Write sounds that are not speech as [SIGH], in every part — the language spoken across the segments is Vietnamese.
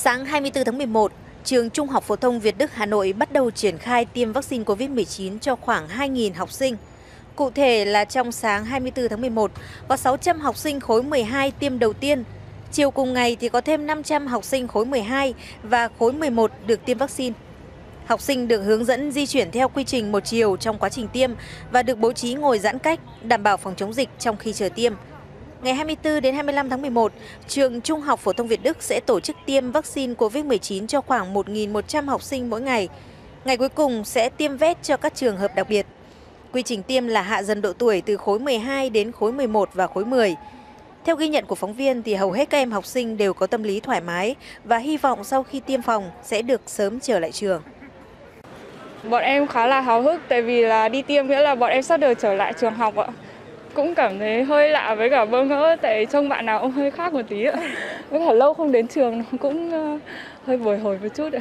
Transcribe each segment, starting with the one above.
Sáng 24 tháng 11, trường Trung học phổ thông Việt Đức Hà Nội bắt đầu triển khai tiêm vaccine COVID-19 cho khoảng 2.000 học sinh. Cụ thể là trong sáng 24 tháng 11, có 600 học sinh khối 12 tiêm đầu tiên. Chiều cùng ngày thì có thêm 500 học sinh khối 12 và khối 11 được tiêm vaccine. Học sinh được hướng dẫn di chuyển theo quy trình một chiều trong quá trình tiêm và được bố trí ngồi giãn cách, đảm bảo phòng chống dịch trong khi chờ tiêm. Ngày 24 đến 25 tháng 11, trường Trung học phổ thông Việt Đức sẽ tổ chức tiêm vaccine COVID-19 cho khoảng 1.100 học sinh mỗi ngày. Ngày cuối cùng sẽ tiêm vét cho các trường hợp đặc biệt. Quy trình tiêm là hạ dần độ tuổi từ khối 12 đến khối 11 và khối 10. Theo ghi nhận của phóng viên thì hầu hết các em học sinh đều có tâm lý thoải mái và hy vọng sau khi tiêm phòng sẽ được sớm trở lại trường. Bọn em khá là háo hức tại vì là đi tiêm nghĩa là bọn em sắp được trở lại trường học ạ. Cũng cảm thấy hơi lạ với cả bỡ ngỡ tại trông bạn nào cũng hơi khác một tí ạ. [LAUGHS] Với cả lâu không đến trường nó cũng ờ, hơi bồi hồi một chút ạ.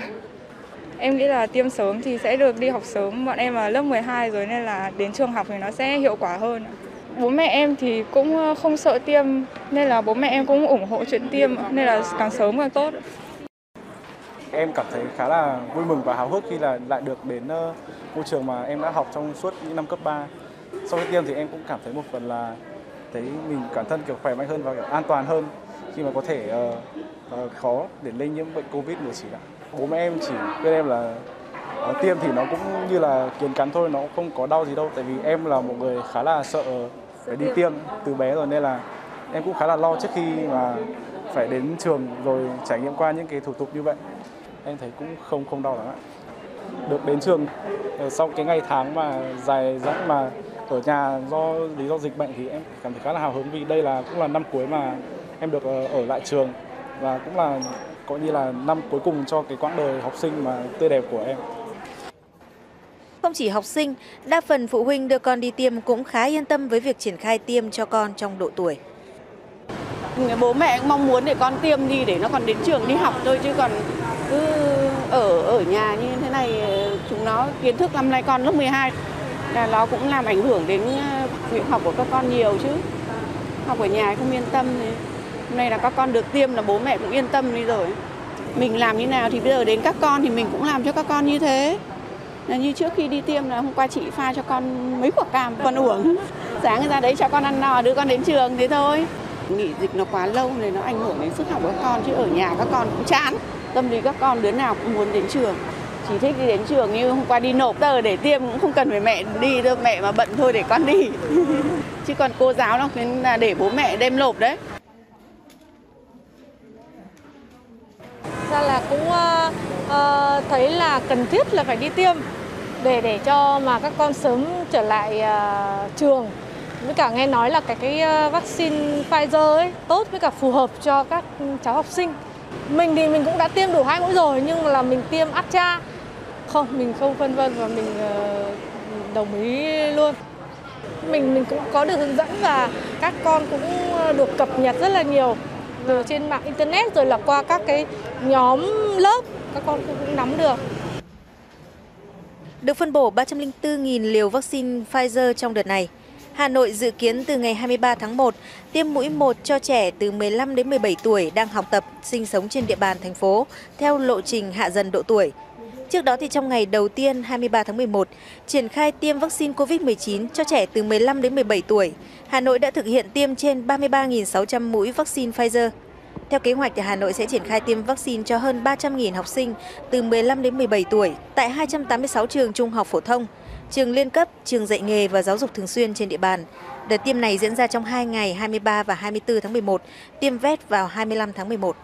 Em nghĩ là tiêm sớm thì sẽ được đi học sớm. Bọn em là lớp 12 rồi nên là đến trường học thì nó sẽ hiệu quả hơn. Bố mẹ em thì cũng ờ, không sợ tiêm nên là bố mẹ em cũng ủng hộ chuyện tiêm nên là càng sớm càng tốt. Em cảm thấy khá là vui mừng và háo hức khi là lại được đến môi trường mà em đã học trong suốt những năm cấp 3. Sau khi tiêm thì em cũng cảm thấy một phần là thấy mình bản thân kiểu khỏe mạnh hơn và kiểu an toàn hơn khi mà có thể uh, uh, khó để lây nhiễm bệnh Covid-19 ạ. Bố mẹ em chỉ khuyên em là uh, tiêm thì nó cũng như là kiến cắn thôi, nó không có đau gì đâu. Tại vì em là một người khá là sợ phải đi tiêm từ bé rồi nên là em cũng khá là lo trước khi mà phải đến trường rồi trải nghiệm qua những cái thủ tục như vậy em thấy cũng không không đau lắm ạ được đến trường sau cái ngày tháng mà dài dãnh mà ở nhà do lý do dịch bệnh thì em cảm thấy khá là hào hứng vì đây là cũng là năm cuối mà em được ờ, ở lại trường và cũng là coi như là năm cuối cùng cho cái quãng đời học sinh mà tươi đẹp của em. Không chỉ học sinh, đa phần phụ huynh đưa con đi tiêm cũng khá yên tâm với việc triển khai tiêm cho con trong độ tuổi. Bố mẹ cũng mong muốn để con tiêm đi để nó còn đến trường đi học thôi chứ còn cứ ở ở nhà như thế này chúng nó kiến thức năm nay con lớp 12 là nó cũng làm ảnh hưởng đến ờ, việc học của các con nhiều chứ. Học ở nhà không yên tâm này. hôm nay là các con được tiêm là bố mẹ cũng yên tâm đi rồi. Mình làm như nào thì bây giờ đến các con thì mình cũng làm cho các con như thế. Là như trước khi đi tiêm là hôm qua chị pha cho con mấy quả cam con uống [LAUGHS] sáng ra đấy cho con ăn no, đưa con đến trường thế thôi. Nghỉ dịch nó quá lâu nên nó ảnh hưởng đến sức học của các con chứ ở nhà các con cũng chán. Tâm lý các con đứa nào cũng muốn đến trường chỉ thích đi đến trường như hôm qua đi nộp tờ để tiêm cũng không cần phải mẹ đi đâu mẹ mà bận thôi để con đi. [LAUGHS] Chứ còn cô giáo nó khuyến là để bố mẹ đem nộp đấy. Ra là cũng uh, uh, thấy là cần thiết là phải đi tiêm để để cho mà các con sớm trở lại uh, trường. Với cả nghe nói là cái cái vaccine Pfizer ấy tốt với cả phù hợp cho các cháu học sinh. Mình thì mình cũng đã tiêm đủ hai mũi rồi nhưng mà là mình tiêm Astra. Không, mình không phân vân và mình ờ, đồng ý luôn. Mình mình cũng có được hướng dẫn và các con cũng ờ, được cập nhật rất là nhiều từ trên mạng internet rồi là qua các cái nhóm lớp các con cũng nắm được. Được phân bổ 304.000 liều vaccine Pfizer trong đợt này. Hà Nội dự kiến từ ngày 23 tháng 1 tiêm mũi 1 cho trẻ từ 15 đến 17 tuổi đang học tập, sinh sống trên địa bàn thành phố theo lộ trình hạ dần độ tuổi. Trước đó thì trong ngày đầu tiên 23 tháng 11, triển khai tiêm vaccine COVID-19 cho trẻ từ 15 đến 17 tuổi, Hà Nội đã thực hiện tiêm trên 33.600 mũi vaccine Pfizer. Theo kế hoạch thì Hà Nội sẽ triển khai tiêm vaccine cho hơn 300.000 học sinh từ 15 đến 17 tuổi tại 286 trường trung học phổ thông trường liên cấp, trường dạy nghề và giáo dục thường xuyên trên địa bàn. Đợt tiêm này diễn ra trong 2 ngày 23 và 24 tháng 11, tiêm vét vào 25 tháng 11.